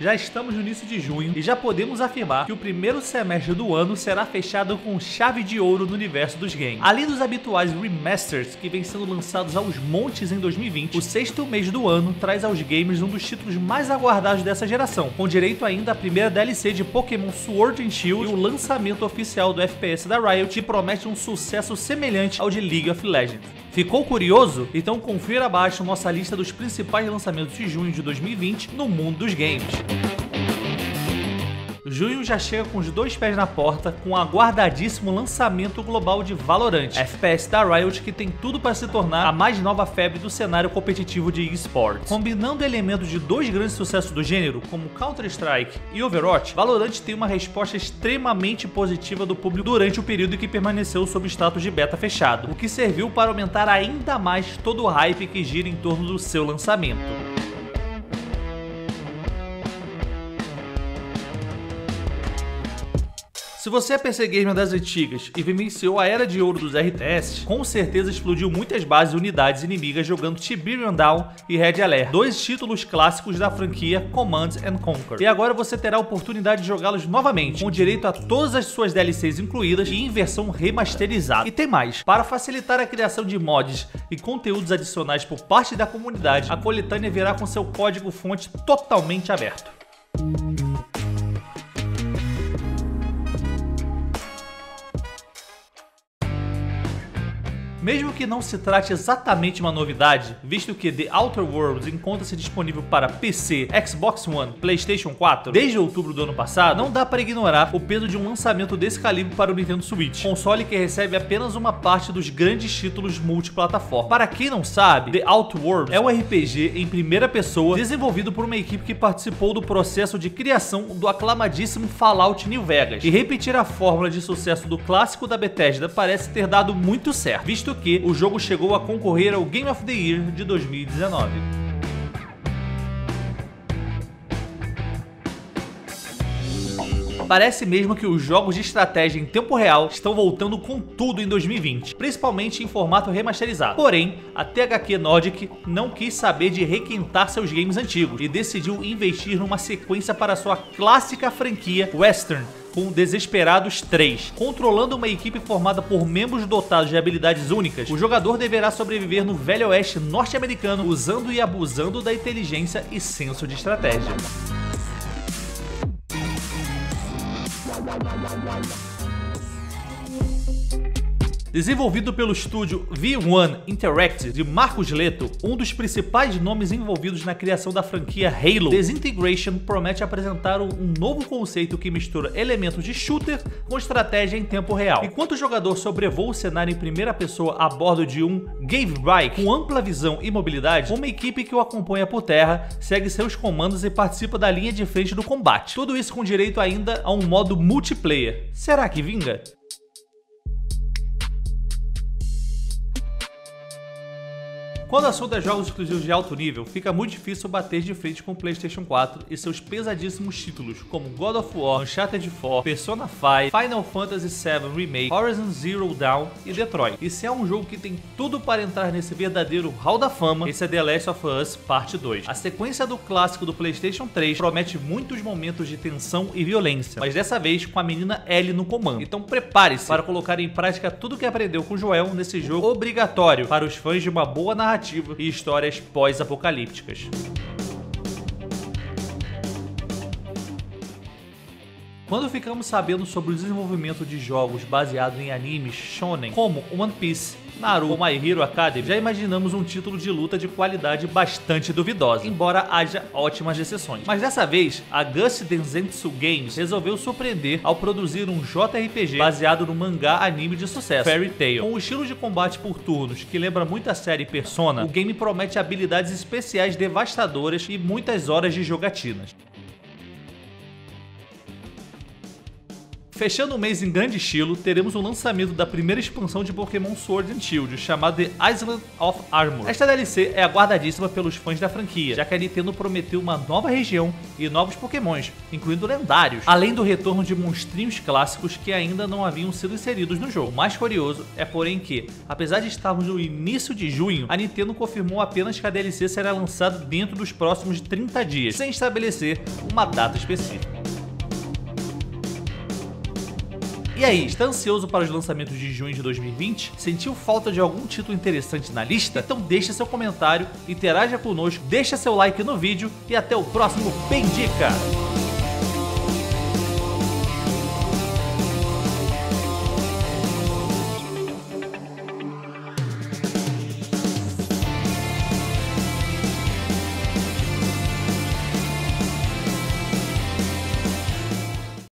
Já estamos no início de junho e já podemos afirmar que o primeiro semestre do ano será fechado com chave de ouro no universo dos games. Além dos habituais remasters que vêm sendo lançados aos montes em 2020, o sexto mês do ano traz aos gamers um dos títulos mais aguardados dessa geração, com direito ainda à primeira DLC de Pokémon Sword and Shield e o lançamento oficial do FPS da Riot que promete um sucesso semelhante ao de League of Legends. Ficou curioso? Então confira abaixo nossa lista dos principais lançamentos de junho de 2020 no mundo dos games. Junho já chega com os dois pés na porta com o aguardadíssimo lançamento global de Valorant, FPS da Riot que tem tudo para se tornar a mais nova febre do cenário competitivo de esports. Combinando elementos de dois grandes sucessos do gênero, como Counter-Strike e Overwatch, Valorant tem uma resposta extremamente positiva do público durante o período em que permaneceu sob status de beta fechado, o que serviu para aumentar ainda mais todo o hype que gira em torno do seu lançamento. Se você é PC Gamer das antigas e vivenciou a era de ouro dos RTS, com certeza explodiu muitas bases e unidades inimigas jogando Tiberium Down e Red Alert, dois títulos clássicos da franquia Command and Conquer. E agora você terá a oportunidade de jogá-los novamente, com direito a todas as suas DLCs incluídas e em versão remasterizada. E tem mais, para facilitar a criação de mods e conteúdos adicionais por parte da comunidade, a coletânea virá com seu código fonte totalmente aberto. Mesmo que não se trate exatamente uma novidade, visto que The Outer Worlds encontra-se disponível para PC, Xbox One, PlayStation 4 desde outubro do ano passado, não dá para ignorar o peso de um lançamento desse calibre para o Nintendo Switch, console que recebe apenas uma parte dos grandes títulos multiplataforma. Para quem não sabe, The Outer Worlds é um RPG em primeira pessoa desenvolvido por uma equipe que participou do processo de criação do aclamadíssimo Fallout New Vegas. E repetir a fórmula de sucesso do clássico da Bethesda parece ter dado muito certo, visto visto que o jogo chegou a concorrer ao Game of the Year de 2019. Parece mesmo que os jogos de estratégia em tempo real estão voltando com tudo em 2020, principalmente em formato remasterizado. Porém, a THQ Nordic não quis saber de requentar seus games antigos e decidiu investir numa sequência para sua clássica franquia Western, com Desesperados 3. Controlando uma equipe formada por membros dotados de habilidades únicas, o jogador deverá sobreviver no velho oeste norte-americano usando e abusando da inteligência e senso de estratégia. Desenvolvido pelo estúdio V1 Interactive de Marcos Leto, um dos principais nomes envolvidos na criação da franquia Halo, Desintegration promete apresentar um novo conceito que mistura elementos de shooter com estratégia em tempo real. Enquanto o jogador sobrevoa o cenário em primeira pessoa a bordo de um Gave Bike com ampla visão e mobilidade, uma equipe que o acompanha por terra segue seus comandos e participa da linha de frente do combate. Tudo isso com direito ainda a um modo multiplayer. Será que vinga? Quando o assunto é jogos exclusivos de alto nível, fica muito difícil bater de frente com o PlayStation 4 e seus pesadíssimos títulos, como God of War, Uncharted 4, Persona 5, Final Fantasy VII Remake, Horizon Zero Dawn e Detroit. E se é um jogo que tem tudo para entrar nesse verdadeiro hall da fama, esse é The Last of Us Parte 2. A sequência do clássico do PlayStation 3 promete muitos momentos de tensão e violência, mas dessa vez com a menina Ellie no comando. Então prepare-se para colocar em prática tudo que aprendeu com Joel nesse jogo obrigatório para os fãs de uma boa narrativa narrativa e histórias pós-apocalípticas. Quando ficamos sabendo sobre o desenvolvimento de jogos baseados em animes shonen, como One Piece, Naruto ou My Hero Academy, já imaginamos um título de luta de qualidade bastante duvidosa, embora haja ótimas exceções. Mas dessa vez, a Gus Densetsu Games resolveu surpreender ao produzir um JRPG baseado no mangá anime de sucesso, Fairy Tail. Com o estilo de combate por turnos que lembra muito a série Persona, o game promete habilidades especiais devastadoras e muitas horas de jogatinas. Fechando o mês em grande estilo, teremos o lançamento da primeira expansão de Pokémon Sword and Shield, chamada The Island of Armor. Esta DLC é aguardadíssima pelos fãs da franquia, já que a Nintendo prometeu uma nova região e novos Pokémons, incluindo lendários, além do retorno de monstrinhos clássicos que ainda não haviam sido inseridos no jogo. O mais curioso é porém que, apesar de estarmos no início de junho, a Nintendo confirmou apenas que a DLC será lançada dentro dos próximos 30 dias, sem estabelecer uma data específica. E aí, está ansioso para os lançamentos de junho de 2020? Sentiu falta de algum título interessante na lista? Então deixa seu comentário, interaja conosco, deixa seu like no vídeo e até o próximo Bendica!